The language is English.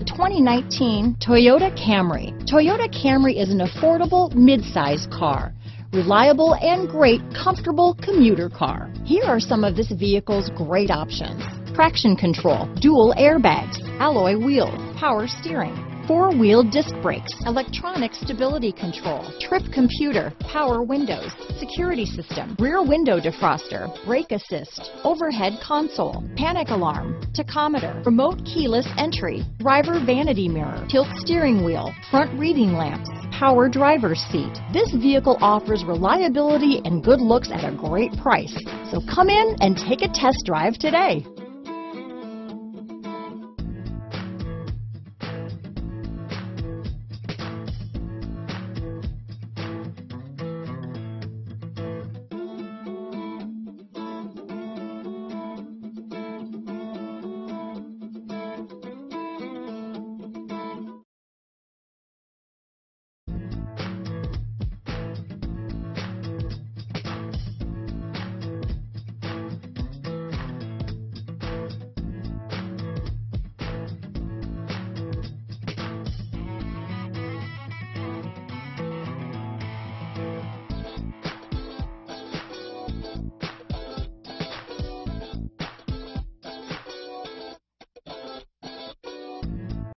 The 2019 Toyota Camry. Toyota Camry is an affordable mid-size car. Reliable and great comfortable commuter car. Here are some of this vehicle's great options. Traction control, dual airbags, alloy wheels, power steering, four-wheel disc brakes, electronic stability control, trip computer, power windows, security system, rear window defroster, brake assist, overhead console, panic alarm, tachometer, remote keyless entry, driver vanity mirror, tilt steering wheel, front reading lamps, power driver's seat. This vehicle offers reliability and good looks at a great price. So come in and take a test drive today.